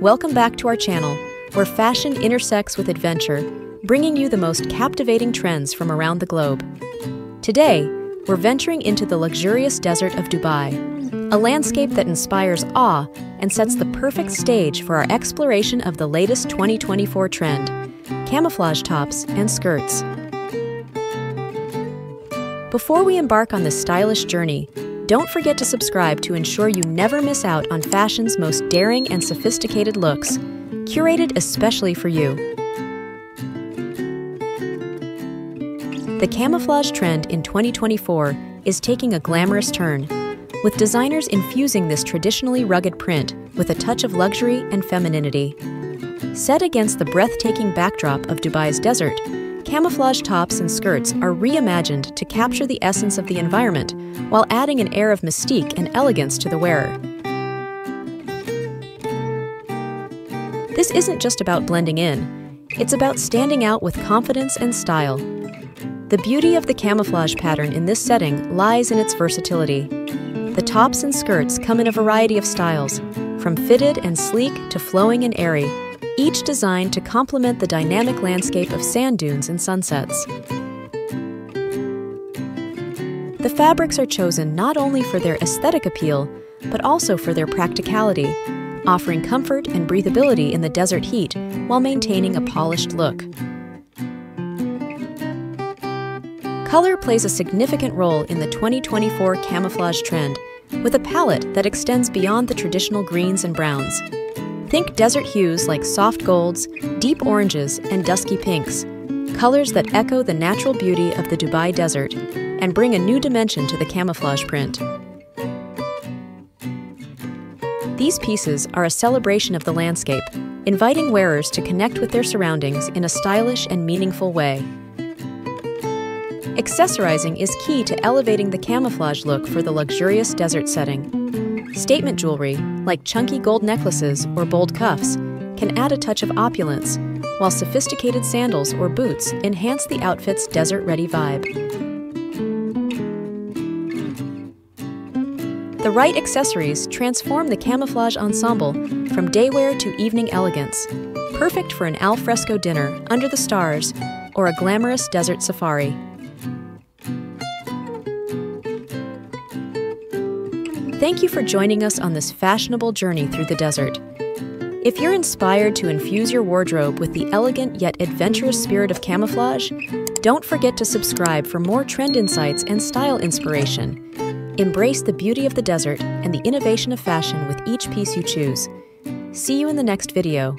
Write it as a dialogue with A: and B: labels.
A: Welcome back to our channel, where fashion intersects with adventure, bringing you the most captivating trends from around the globe. Today, we're venturing into the luxurious desert of Dubai, a landscape that inspires awe and sets the perfect stage for our exploration of the latest 2024 trend camouflage tops and skirts. Before we embark on this stylish journey, don't forget to subscribe to ensure you never miss out on fashion's most daring and sophisticated looks, curated especially for you. The camouflage trend in 2024 is taking a glamorous turn, with designers infusing this traditionally rugged print with a touch of luxury and femininity. Set against the breathtaking backdrop of Dubai's desert, camouflage tops and skirts are reimagined to capture the essence of the environment while adding an air of mystique and elegance to the wearer. This isn't just about blending in, it's about standing out with confidence and style. The beauty of the camouflage pattern in this setting lies in its versatility. The tops and skirts come in a variety of styles, from fitted and sleek to flowing and airy, each designed to complement the dynamic landscape of sand dunes and sunsets. The fabrics are chosen not only for their aesthetic appeal, but also for their practicality, offering comfort and breathability in the desert heat while maintaining a polished look. Color plays a significant role in the 2024 camouflage trend, with a palette that extends beyond the traditional greens and browns. Think desert hues like soft golds, deep oranges, and dusky pinks, colors that echo the natural beauty of the Dubai desert and bring a new dimension to the camouflage print. These pieces are a celebration of the landscape, inviting wearers to connect with their surroundings in a stylish and meaningful way. Accessorizing is key to elevating the camouflage look for the luxurious desert setting. Statement jewelry, like chunky gold necklaces or bold cuffs, can add a touch of opulence, while sophisticated sandals or boots enhance the outfit's desert ready vibe. The right accessories transform the camouflage ensemble from daywear to evening elegance, perfect for an alfresco dinner under the stars or a glamorous desert safari. Thank you for joining us on this fashionable journey through the desert. If you're inspired to infuse your wardrobe with the elegant yet adventurous spirit of camouflage, don't forget to subscribe for more trend insights and style inspiration. Embrace the beauty of the desert and the innovation of fashion with each piece you choose. See you in the next video.